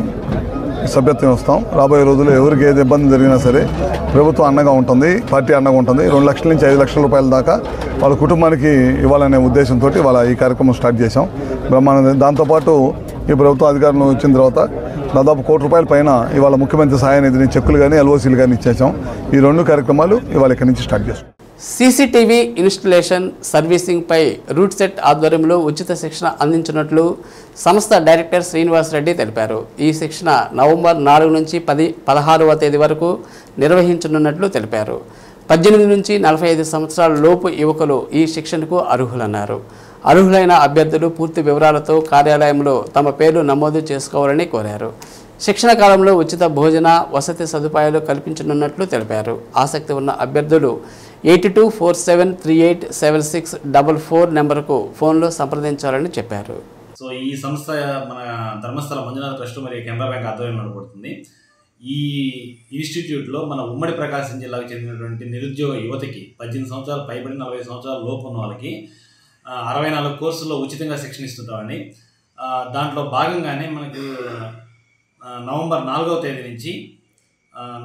K: సభ్యత్వం ఇస్తాం రాబోయే రోజుల్లో ఎవరికి ఏది ఇబ్బంది జరిగినా సరే ప్రభుత్వం అండగా ఉంటుంది పార్టీ అండగా ఉంటుంది. రెండు లక్షల నుంచి ఐదు లక్షల రూపాయల దాకా వాళ్ళ కుటుంబానికి ఇవ్వాలనే ఉద్దేశంతో వాళ్ళ ఈ కార్యక్రమం స్టార్ట్ చేశాం. బ్రహ్మానంద దాంతోపాటు ఈ ప్రభుత్వం అధికారంలో వచ్చిన తర్వాత దాదాపు కోటి రూపాయల పైన ఇవాళ ముఖ్యమంత్రి సహాయ నిధిని చెక్కులు కానీ ఎల్ఓసీలు కానీ ఇచ్చేసాం ఈ రెండు కార్యక్రమాలు ఇవాళ ఇక్కడి నుంచి స్టార్ట్ చేస్తాం.
A: సీసీటీవీ ఇన్స్టలేషన్ సర్వీసింగ్పై రూట్ సెట్ ఆధ్వర్యంలో ఉచిత శిక్షణ అందించినట్లు సంస్థ డైరెక్టర్ శ్రీనివాస్ రెడ్డి తెలిపారు. ఈ శిక్షణ నవంబర్ నాలుగు నుంచి పది పదహారవ తేదీ వరకు నిర్వహించనున్నట్లు తెలిపారు. పద్దెనిమిది నుంచి నలభై ఐదు సంవత్సరాల లోపు యువకులు ఈ శిక్షణకు అర్హులన్నారు. అర్హులైన అభ్యర్థులు పూర్తి వివరాలతో కార్యాలయంలో తమ పేర్లు నమోదు చేసుకోవాలని కోరారు. శిక్షణ కాలంలో ఉచిత భోజన వసతి సదుపాయాలు కల్పించనున్నట్లు తెలిపారు. ఆసక్తి ఉన్న అభ్యర్థులు eight two four seven three eight seven six double four నెంబర్కు ఫోన్లో సంప్రదించాలని చెప్పారు.
L: సో ఈ సంస్థ మన ధర్మస్థల మంజునాథ ట్రస్ట్ మరియు కెనరా బ్యాంక్ ఆధ్వర్యంలో నడపడుతుంది ఈ ఇన్స్టిట్యూట్లో మన ఉమ్మడి ప్రకాశం జిల్లాకు చెందినటువంటి నిరుద్యోగ యువతకి పద్దెనిమిది సంవత్సరాలు పైబడి నలభై సంవత్సరాల లోపు ఉన్న వాళ్ళకి అరవై నాలుగు కోర్సుల్లో ఉచితంగా శిక్షణ ఇస్తుంటామని దాంట్లో భాగంగానే మనకు నవంబర్ నాలుగవ తేదీ నుంచి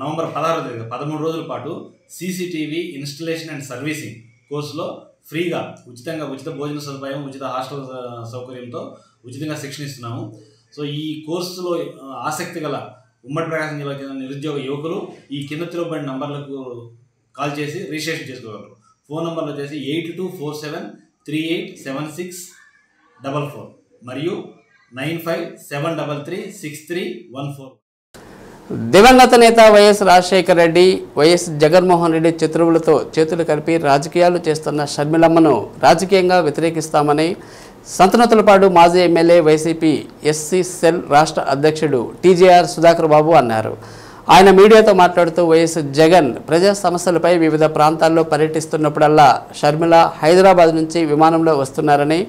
L: నవంబర్ పదహారవ తేదీ పదమూడు రోజుల పాటు సీసీటీవీ ఇన్స్టలేషన్ అండ్ సర్వీసింగ్ కోర్సులో ఫ్రీగా ఉచితంగా ఉచిత భోజన సదుపాయం ఉచిత హాస్టల్ సౌకర్యంతో ఉచితంగా శిక్షణ ఇస్తున్నాము. సో ఈ కోర్సులో ఆసక్తి గల ఉమ్మడి ప్రకాశం జిల్లా చెందిన నిరుద్యోగ యువకులు ఈ కింద తిరగబడిన నంబర్లకు కాల్ చేసి రిజిస్ట్రేషన్ చేసుకోగలరు. ఫోన్ నంబర్లు వచ్చేసి eight two four seven three eight seven six double four మరియు nine five seven double three six three one four.
A: దివంగత నేత వైఎస్ రాజశేఖర రెడ్డి వైఎస్ జగన్మోహన్ రెడ్డి చిత్రువులతో చేతులు కలిపి రాజకీయాలు చేస్తున్న షర్మిలమ్మను రాజకీయంగా వ్యతిరేకిస్తామని సంతనతులపాడు మాజీ ఎమ్మెల్యే వైసీపీ ఎస్సీ సెల్ రాష్ట్ర అధ్యక్షుడు టీజేఆర్ సుధాకర్ బాబు అన్నారు. ఆయన మీడియాతో మాట్లాడుతూ వైఎస్ జగన్ ప్రజా సమస్యలపై వివిధ ప్రాంతాల్లో పర్యటిస్తున్నప్పుడల్లా షర్మిల హైదరాబాద్ నుంచి విమానంలో వస్తున్నారని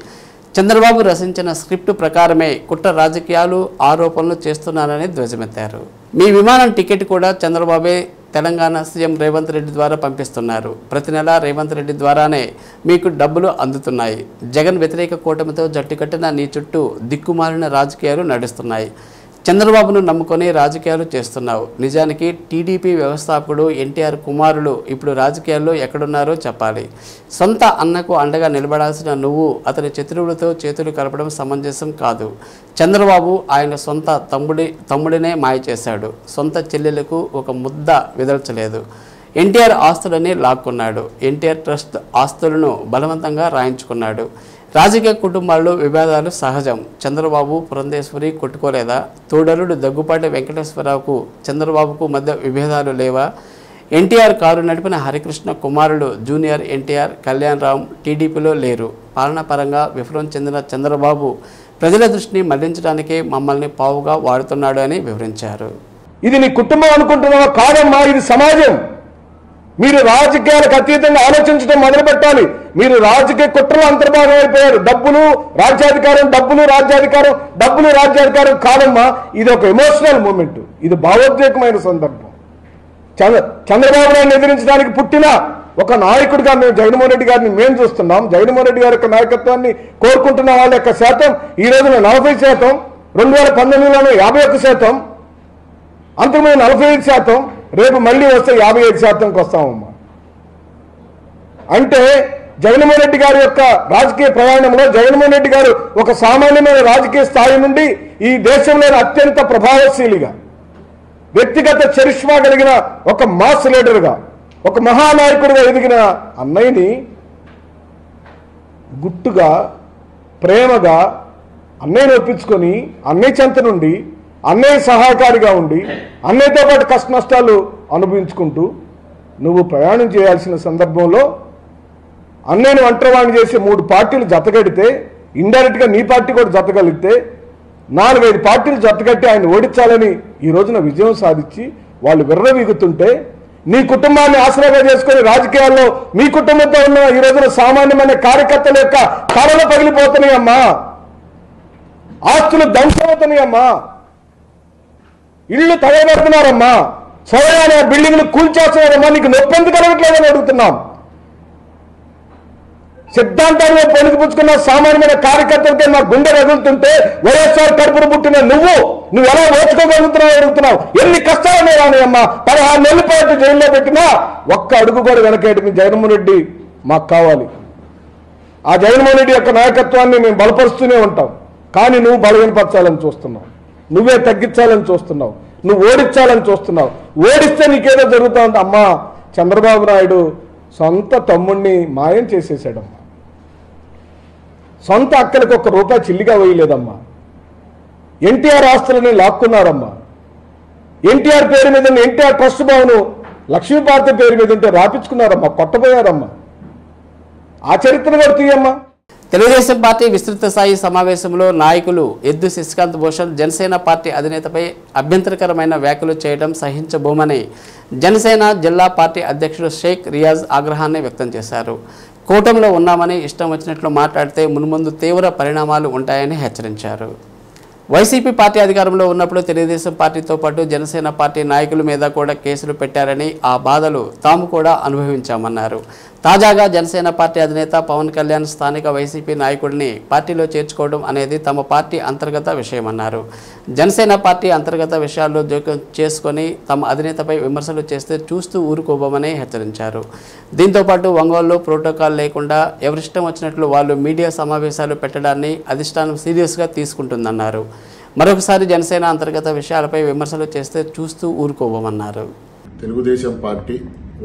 A: చంద్రబాబు రచించిన స్క్రిప్ట్ ప్రకారమే కుట్ర రాజకీయాలు ఆరోపణలు చేస్తున్నారని ధ్వజమెత్తారు. మీ విమానం టికెట్ కూడా చంద్రబాబే తెలంగాణ సీఎం రేవంత్ రెడ్డి ద్వారా పంపిస్తున్నారు. ప్రతి నెల రేవంత్ రెడ్డి ద్వారానే మీకు డబ్బులు అందుతున్నాయి. జగన్ వ్యతిరేక కూటమితో జట్టు కట్టిన నీ చుట్టూ దిక్కుమాలిన రాజకీయాలు నడుస్తున్నాయి. చంద్రబాబును నమ్ముకొని రాజకీయాలు చేస్తున్నావు. నిజానికి టీడీపీ వ్యవస్థాపకుడు ఎన్టీఆర్ కుమారులు ఇప్పుడు రాజకీయాల్లో ఎక్కడున్నారో చెప్పాలి. సొంత అన్నకు అండగా నిలబడాల్సిన నువ్వు అతని శత్రువులతో చేతులు కలపడం సమంజసం కాదు. చంద్రబాబు ఆయన సొంత తమ్ముడి తమ్ముడినే మాయ చేశాడు. సొంత చెల్లెలకు ఒక ముద్ద విదల్చలేదు. ఎన్టీఆర్ ఆస్తులని లాక్కున్నాడు. ఎన్టీఆర్ ట్రస్ట్ ఆస్తులను బలవంతంగా రాయించుకున్నాడు. రాజకీయ కుటుంబాల్లో విభేదాలు సహజం. చంద్రబాబు పురంధేశ్వరి కొట్టుకోలేదా? తోడరుడు దగ్గుపాటి వెంకటేశ్వరరావుకు చంద్రబాబుకు మధ్య విభేదాలు లేవా? ఎన్టీఆర్ కారు నడిపిన హరికృష్ణ కుమారుడు జూనియర్ ఎన్టీఆర్ కళ్యాణ్ రామ్ టీడీపీలో లేరు. పాలనాపరంగా విఫలం చెందిన చంద్రబాబు ప్రజల దృష్టిని మళ్ళించడానికే మమ్మల్ని పావుగా వాడుతున్నాడు అని వివరించారు.
M: ఇది నీ కుటుంబం అనుకుంటున్నావా? కాదమ్మా ఇది సమాజం. మీరు రాజకీయాలకు అతీతంగా ఆలోచించడం మొదలు పెట్టాలి. మీరు రాజకీయ కుట్రలో అంతర్భాగం అయిపోయారు. డబ్బులు రాజ్యాధికారం డబ్బులు రాజ్యాధికారం డబ్బులు రాజ్యాధికారం కాదమ్మా. ఇది ఒక ఎమోషనల్ మూమెంట్ ఇది భావోద్వేగమైన సందర్భం. చంద్ర చంద్రబాబు నాయుడు ఎదిరించడానికి పుట్టిన ఒక నాయకుడిగా మేము జగన్మోహన్ రెడ్డి గారిని మేము చూస్తున్నాం. జగన్మోహన్ రెడ్డి గారి యొక్క నాయకత్వాన్ని కోరుకుంటున్న వాళ్ళ యొక్క శాతం ఈ రోజున నలభై శాతం. రెండు వేల పంతొమ్మిదిలోనే యాభై ఒక్క శాతం. అంతకుముందు నలభై ఐదు శాతం. రేపు మళ్ళీ వస్తే యాభై ఐదు శాతంకి వస్తామమ్మా. అంటే జగన్మోహన్ రెడ్డి గారి యొక్క రాజకీయ ప్రయాణంలో జగన్మోహన్ రెడ్డి గారు ఒక సామాన్యమైన రాజకీయ స్థాయి నుండి ఈ దేశంలోని అత్యంత ప్రభావశీలిగా వ్యక్తిగత చరిష్మా కలిగిన ఒక మాస్ లీడర్గా ఒక మహానాయకుడిగా ఎదిగిన అన్నయ్యని గుట్టుగా ప్రేమగా అన్నయ్యని ఒప్పించుకొని అన్నయ్య చెంత నుండి అన్నయ్య సహాయకారిగా ఉండి అన్నయ్యతో పాటు కష్ట నష్టాలు అనుభవించుకుంటూ నువ్వు ప్రయాణం చేయాల్సిన సందర్భంలో అన్నయ్యను ఒంటరివాణి చేసి మూడు పార్టీలు జతగడితే ఇండైరెక్ట్గా నీ పార్టీ కూడా జతగలిగితే నాలుగైదు పార్టీలు జతగట్టి ఆయన ఓడించాలని ఈ రోజున విజయం సాధించి వాళ్ళు విర్రవీగుతుంటే నీ కుటుంబాన్ని ఆసరాగా చేసుకుని రాజకీయాల్లో మీ కుటుంబంతో ఉన్న ఈ రోజున సామాన్యమైన కార్యకర్తల యొక్క కళలు పగిలిపోతున్నాయి అమ్మా ఆస్తులు ధ్వంసమవుతున్నాయి అమ్మా ఇళ్ళు తగలబెడుతున్నారమ్మా. ఆ బిల్డింగ్లు కూల్చేస్తున్నారమ్మా. నీకు నొప్పి ఎందుకు కలగట్లేదని అడుగుతున్నాం సిద్ధాంతాన్ని పొలిగిపుచ్చుకున్న సామాన్యమైన కార్యకర్తలకే నా గుండె రగులుతుంటే వైఎస్ఆర్ కడుపును పుట్టిన నువ్వు నువ్వు ఎలా ఓర్చుకోగలుగుతున్నావు అడుగుతున్నావు? ఎన్ని కష్టాలు రానియమ్మా. పదహారు నెలల పాటు జైల్లో పెట్టినా ఒక్క అడుగు కూడా మీ జగన్మోహన్ రెడ్డి మాకు కావాలి. ఆ జగన్మోహన్ రెడ్డి యొక్క నాయకత్వాన్ని మేము బలపరుస్తూనే ఉంటాం. కానీ నువ్వు బలహీనపరచాలని చూస్తున్నావు. నువ్వే తగ్గించాలని చూస్తున్నావు. నువ్వు ఓడించాలని చూస్తున్నావు. ఓడిస్తే నీకేదో జరుగుతుంది అమ్మా. చంద్రబాబు నాయుడు సొంత తమ్ముణ్ణి మాయం చేసేసాడమ్మా. సొంత అక్కలకు ఒక్క రూపాయి చిల్లిగా వేయలేదమ్మా. ఎన్టీఆర్ ఆస్తులని లాక్కున్నారమ్మా. ఎన్టీఆర్ పేరు మీద ఎన్టీఆర్ ట్రస్ట్ భవను లక్ష్మీపార్తి పేరు మీద ఉంటే రాపించుకున్నారమ్మా కొట్టబోయారమ్మా. ఆ చరిత్ర కూడా తీయమ్మా.
A: తెలుగుదేశం పార్టీ విస్తృత స్థాయి సమావేశంలో నాయకులు ఎద్దు శశికాంత్ భూషణ్ జనసేన పార్టీ అధినేతపై అభ్యంతరకరమైన వ్యాఖ్యలు చేయడం సహించబోమని జనసేన జిల్లా పార్టీ అధ్యక్షుడు షేక్ రియాజ్ ఆగ్రహాన్ని వ్యక్తం చేశారు. కూటమిలో ఉన్నామని ఇష్టం వచ్చినట్లు మాట్లాడితే మున్ముందు తీవ్ర పరిణామాలు ఉంటాయని హెచ్చరించారు. వైసీపీ పార్టీ అధికారంలో ఉన్నప్పుడు తెలుగుదేశం పార్టీతో పాటు జనసేన పార్టీ నాయకుల మీద కూడా కేసులు పెట్టారని ఆ బాధలు తాము కూడా అనుభవించామన్నారు. తాజాగా జనసేన పార్టీ అధినేత పవన్ కళ్యాణ్ స్థానిక వైసీపీ నాయకుడిని పార్టీలో చేర్చుకోవడం అనేది తమ పార్టీ అంతర్గత విషయమన్నారు. జనసేన పార్టీ అంతర్గత విషయాల్లో జోక్యం చేసుకొని తమ అధినేతపై విమర్శలు చేస్తే చూస్తూ ఊరుకోబోమని హెచ్చరించారు. దీంతోపాటు ఒంగోలులో ప్రోటోకాల్ లేకుండా ఎవరిష్టం వచ్చినట్లు వాళ్ళు మీడియా సమావేశాలు పెట్టడాన్ని అధిష్టానం సీరియస్గా తీసుకుంటుందన్నారు. మరొకసారి జనసేన అంతర్గత విషయాలపై విమర్శలు చేస్తే చూస్తూ ఊరుకోబోమన్నారు.
N: తెలుగుదేశం పార్టీ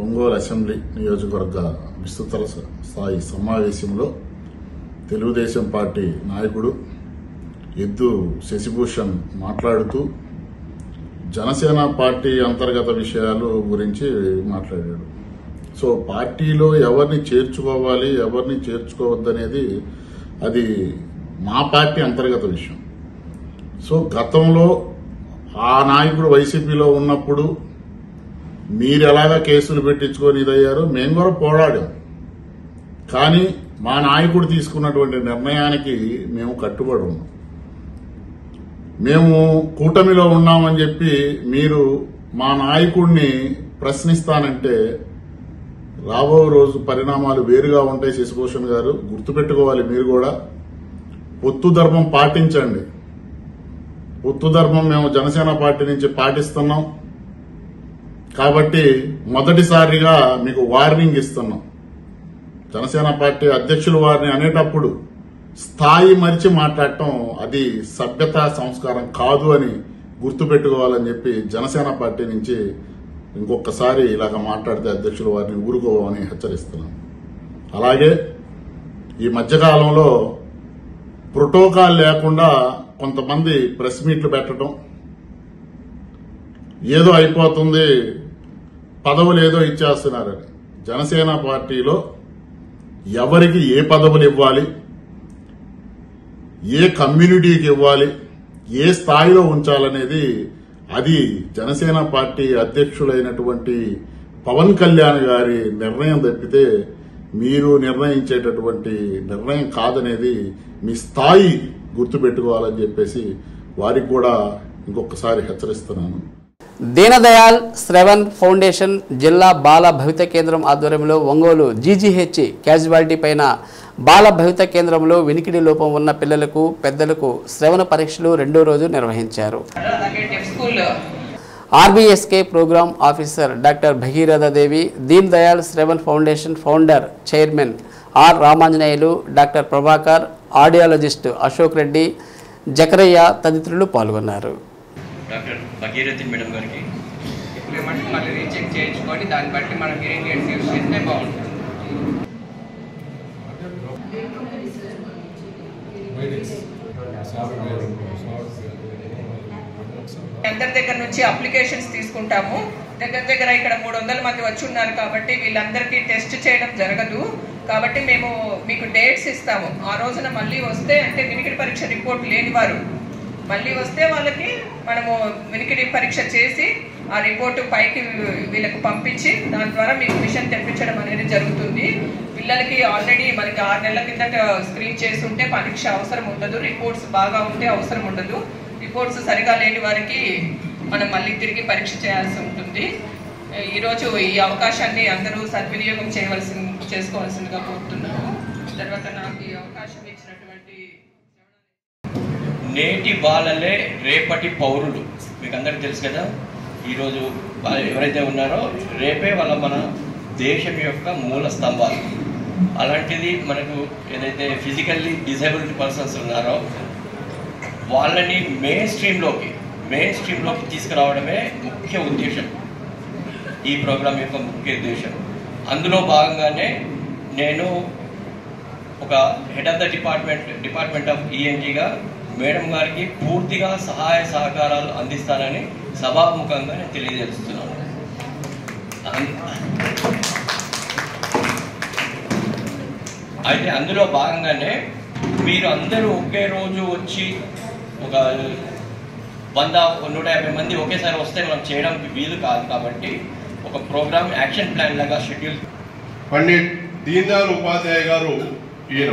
N: ఒంగోలు అసెంబ్లీ నియోజకవర్గ విస్తృత స్థాయి సమావేశంలో తెలుగుదేశం పార్టీ నాయకుడు ఎద్దు శశిభూషణ్ మాట్లాడుతూ జనసేన పార్టీ అంతర్గత విషయాలు గురించి మాట్లాడాడు. సో పార్టీలో ఎవరిని చేర్చుకోవాలి ఎవరిని చేర్చుకోవద్దనేది అది మా పార్టీ అంతర్గత విషయం. సో గతంలో ఆ నాయకుడు వైసీపీలో ఉన్నప్పుడు మీరు ఎలాగా కేసులు పెట్టించుకొని ఇదయ్యారో మేము కూడా పోరాడాం. కానీ మా నాయకుడు తీసుకున్నటువంటి నిర్ణయానికి మేము కట్టుబడి ఉన్నాం. మేము కూటమిలో ఉన్నామని చెప్పి మీరు మా నాయకుడిని ప్రశ్నిస్తానంటే రాబో రోజు పరిణామాలు వేరుగా ఉంటాయి శశిభూషణ్ గారు. గుర్తుపెట్టుకోవాలి మీరు కూడా. పొత్తు ధర్మం పాటించండి. పొత్తు ధర్మం మేము జనసేన పార్టీ నుంచి పాటిస్తున్నాం. కాబట్టి మొదటిసారిగా మీకు వార్నింగ్ ఇస్తున్నాం. జనసేన పార్టీ అధ్యక్షులు వారిని అనేటప్పుడు స్థాయి మరిచి మాట్లాడటం అది సభ్యత సంస్కారం కాదు అని గుర్తుపెట్టుకోవాలని చెప్పి జనసేన పార్టీ నుంచి ఇంకొకసారి ఇలాగ మాట్లాడితే అధ్యక్షులు వారిని ఊరుకోవని హెచ్చరిస్తున్నాం. అలాగే ఈ మధ్యకాలంలో ప్రోటోకాల్ లేకుండా కొంతమంది ప్రెస్ మీట్లు పెట్టడం ఏదో అయిపోతుంది పదవులు ఏదో ఇచ్చేస్తున్నారని జనసేన పార్టీలో ఎవరికి ఏ పదవులు ఇవ్వాలి ఏ కమ్యూనిటీకి ఇవ్వాలి? ఏ స్థాయిలో ఉంచాలనేది అది జనసేన పార్టీ అధ్యక్షులైనటువంటి పవన్ కళ్యాణ్ గారి నిర్ణయం తప్పితే మీరు నిర్ణయించేటటువంటి నిర్ణయం కాదనేది మీ స్థాయి గుర్తుపెట్టుకోవాలని చెప్పేసి వారికి కూడా ఇంకొకసారి హెచ్చరిస్తున్నాను.
A: దీనదయాల్ శ్రవణ్ ఫౌండేషన్ జిల్లా బాల భవిత కేంద్రం ఆధ్వర్యంలో ఒంగోలు జీజీహెచ్ క్యాజువాలిటీ పైన బాల భవిత కేంద్రంలో వినికిడి లోపం ఉన్న పిల్లలకు పెద్దలకు శ్రవణ పరీక్షలు రెండో రోజు నిర్వహించారు. RBSK program officer doctor Bhagiratha Devi Deen Dayal Sravan foundation founder chairman R Ramanjaneyulu doctor Prabhakar audiologist Ashok Reddy Jakarayya తదితరులు పాల్గొన్నారు.
O: డాక్టర్ భగీరథి మేడం గారికి.
P: ఇంప్లిమెంట్ మళ్ళీ రీచెక్ చేయించుకొని దాన్ని బట్టి మనం హీరింగ్ ఎయిడ్స్ యూస్ చేస్తే బాగుంటుంది. అందరి దగ్గర నుంచి అప్లికేషన్స్ తీసుకుంటాము. దగ్గర దగ్గర ఇక్కడ మూడు వందల మంది వచ్చి ఉన్నారు కాబట్టి వీళ్ళందరికీ టెస్ట్ చేయడం జరగదు. కాబట్టి మేము మీకు డేట్స్ ఇస్తాము. ఆ రోజున మళ్ళీ వస్తే అంటే వినికిడి పరీక్ష రిపోర్ట్ లేని వారు. మళ్ళీ వస్తే వాళ్ళకి మనము వినికిడి పరీక్ష చేసి ఆ రిపోర్టు పైకి వీళ్ళకి పంపించి దాని ద్వారా మీకు మిషన్ తెప్పించడం అనేది జరుగుతుంది. పిల్లలకి ఆల్రెడీ మనకి ఆరు నెలల కిందట స్క్రీన్ చేసి ఉంటే పరీక్ష అవసరం ఉండదు రిపోర్ట్స్ బాగా ఉంటే అవసరం ఉండదు. రిపోర్ట్స్ సరిగా లేని వారికి మనం మళ్ళీ తిరిగి పరీక్ష చేయాల్సి ఉంటుంది. ఈరోజు ఈ అవకాశాన్ని అందరూ సద్వినియోగం చేయవలసి చేసుకోవాల్సిందిగా కోరుతున్నాము. తర్వాత నాకు ఈ అవకాశం ఇచ్చినటువంటి
O: నేటి బాలలే రేపటి పౌరులు. మీకు అందరికీ తెలుసు కదా ఈరోజు వాళ్ళు ఎవరైతే ఉన్నారో రేపే వాళ్ళ మన దేశం యొక్క మూల స్తంభాలు. అలాంటిది మనకు ఏదైతే ఫిజికల్లీ డిజేబుల్డ్ పర్సన్స్ ఉన్నారో వాళ్ళని మెయిన్ స్ట్రీమ్లోకి మెయిన్ స్ట్రీమ్లోకి తీసుకురావడమే ముఖ్య ఉద్దేశం. ఈ ప్రోగ్రాం యొక్క ముఖ్య ఉద్దేశం. అందులో భాగంగానే నేను ఒక head of the department department of ఈఎన్టీగా madam గారికి పూర్తిగా సహాయ సహకారాలు అందిస్తానని సభాముఖంగా నేను తెలియజేస్తున్నాను అయితే అందులో భాగంగానే మీరు అందరూ ఒకే రోజు వచ్చి ఒక వంద నూట యాభై మంది ఒకేసారి వస్తే మనం చేయడానికి వీలు కాదు కాబట్టి ఒక ప్రోగ్రామ్ యాక్షన్ ప్లాన్ లాగా షెడ్యూల్
Q: పండిట్ దీన్ దయాళ్ ఉపాధ్యాయ గారు ఈయన.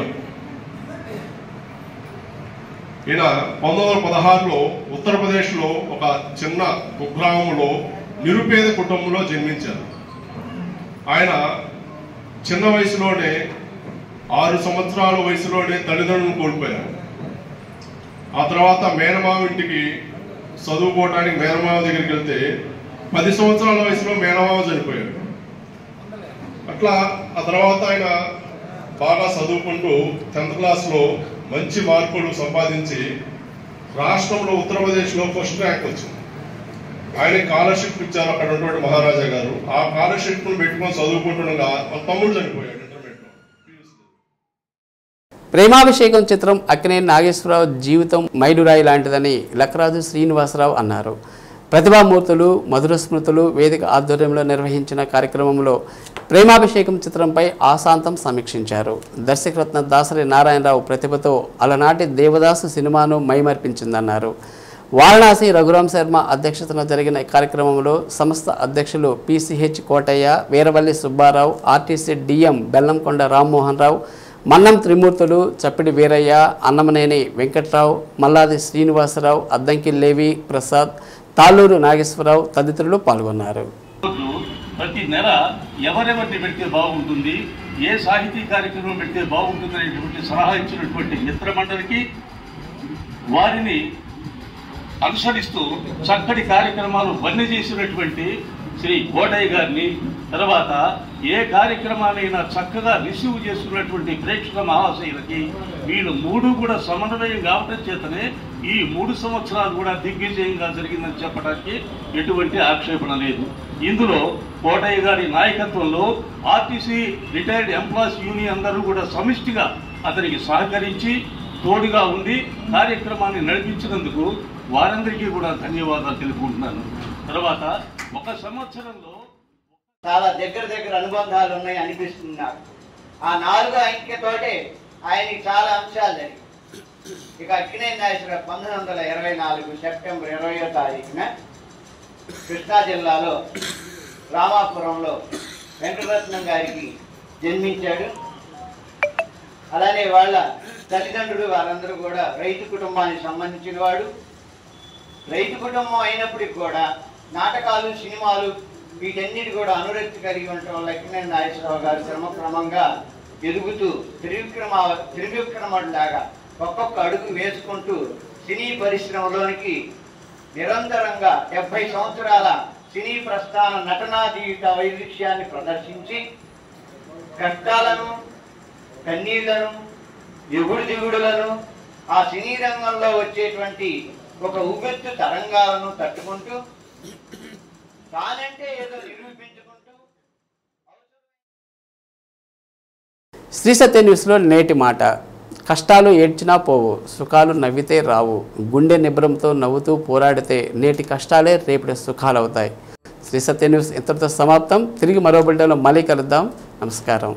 Q: ఈయన పంతొమ్మిది వందల పదహారులో ఉత్తరప్రదేశ్లో ఒక చిన్న కుగ్రామంలో నిరుపేద కుటుంబంలో జన్మించారు. ఆయన చిన్న వయసులోనే ఆరు సంవత్సరాల వయసులోనే తల్లిదండ్రులను కోల్పోయారు. ఆ తర్వాత మేనమామ ఇంటికి చదువుకోవడానికి మేనమామ దగ్గరికి వెళ్తే పది సంవత్సరాల వయసులో మేనమామ చనిపోయాడు. అట్లా ఆ తర్వాత ఆయన బాగా చదువుకుంటూ టెన్త్ క్లాస్లో మంచి మార్కులు సంపాదించి రాష్ట్రంలో ఉత్తరప్రదేశ్లో ఫస్ట్ ర్యాంక్ వచ్చింది. ఆయన స్కాలర్షిప్ ఇచ్చారు అక్కడ ఉన్నటువంటి మహారాజా గారు. ఆ స్కాలర్షిప్ను పెట్టుకొని చదువుకుంటుండగా తమ్ముడు చనిపోయాడు
A: ప్రేమాభిషేకం చిత్రం అక్కినేని నాగేశ్వరరావు జీవితం మైలురాయి లాంటిదని లక్రాజు శ్రీనివాసరావు అన్నారు. ప్రతిభామూర్తులు మధుర స్మృతులు వేదిక ఆధ్వర్యంలో నిర్వహించిన కార్యక్రమంలో ప్రేమాభిషేకం చిత్రంపై ఆశాంతం సమీక్షించారు. దర్శకరత్న దాసరి నారాయణరావు ప్రతిభతో అలనాటి దేవదాసు సినిమాను మైమర్పించిందన్నారు. వారణాసి రఘురాం శర్మ అధ్యక్షతన జరిగిన కార్యక్రమంలో సంస్థ అధ్యక్షులు PCH Kotaiah Veeravalli Subbarao RTC DM Bellamkonda Rammohan Rao Mannam Trimurthulu Chappidi Veeraiah Annamaneni Venkatrao Malladi Srinivasarao Addanki Levi Prasad Talluru Nageswararao తదితరులు పాల్గొన్నారు.
R: ప్రతి నెల ఎవరెవరిని పెడితే బాగుంటుంది ఏ సాహితీ కార్యక్రమం పెడితే బాగుంటుంది అనేటువంటి సలహా ఇచ్చినటువంటి మిత్రమండలికి వారిని అనుసరిస్తూ చక్కటి కార్యక్రమాలు వన్నీ చేసినటువంటి శ్రీ కోటయ్య గారిని తర్వాత ఏ కార్యక్రమాలైనా చక్కగా రిసీవ్ చేసుకున్నటువంటి ప్రేక్షక మహాశయులకి వీళ్ళు మూడు కూడా సమన్వయం కావటం చేతనే ఈ మూడు సంవత్సరాలు కూడా దిగ్విజయంగా జరిగిందని చెప్పడానికి ఎటువంటి ఆక్షేపణ లేదు. ఇందులో కోటయ్య గారి నాయకత్వంలో ఆర్టీసీ రిటైర్డ్ ఎంప్లాయీస్ యూనియన్ అందరూ కూడా సమిష్టిగా అతనికి సహకరించి తోడుగా ఉండి కార్యక్రమాన్ని నడిపించినందుకు వారందరికీ కూడా ధన్యవాదాలు తెలుపుకుంటున్నాను. తర్వాత ఒక సంవత్సరంలో
S: చాలా దగ్గర దగ్గర అనుబంధాలు ఉన్నాయి అనిపిస్తుంది నాకు. ఆ నాలుగో అంకెతోటే ఆయనకి చాలా అంశాలు జరిగాయి. ఇక అక్కినే నాగేశ్వర పంతొమ్మిది వందల ఇరవై నాలుగు సెప్టెంబర్ ఇరవయో తారీఖున కృష్ణా జిల్లాలో రామాపురంలో వెంకటరత్నం గారికి జన్మించాడు. అలానే వాళ్ళ తల్లిదండ్రులు వారందరూ కూడా రైతు కుటుంబానికి సంబంధించిన వాడు రైతు కుటుంబం అయినప్పటికి కూడా నాటకాలు సినిమాలు వీటన్నిటి కూడా అనురక్తి కలిగి ఉండటం వల్ల లక్ష్మీ నాగేశ్వరరావు గారు క్రమక్రమంగా ఎదుగుతూ త్రివిక్రమ త్రివిక్రమలాగా ఒక్కొక్క అడుగు వేసుకుంటూ సినీ పరిశ్రమలోనికి నిరంతరంగా డెబ్బై సంవత్సరాల సినీ ప్రస్థాన నటనా జీవిత వైవిధ్యాన్ని ప్రదర్శించి కష్టాలను కన్నీళ్ళను ఎగుడు దిగుడులను ఆ సినీ రంగంలో వచ్చేటువంటి ఒక ఉగత్తు తరంగాలను తట్టుకుంటూ తానంటే ఏదో నిరూపించుకుంటూ
A: శ్రీ సత్య న్యూస్లో నేటి మాట. కష్టాలు ఏడ్చినా పోవు సుఖాలు నవ్వితే రావు. గుండె నిబ్రంతో నవ్వుతూ పోరాడితే నేటి కష్టాలే రేపటి సుఖాలు అవుతాయి శ్రీ సత్య న్యూస్ ఇంతటితో సమాప్తం. తిరిగి మరో బిడ్డలో మళ్ళీ కలుద్దాం. నమస్కారం.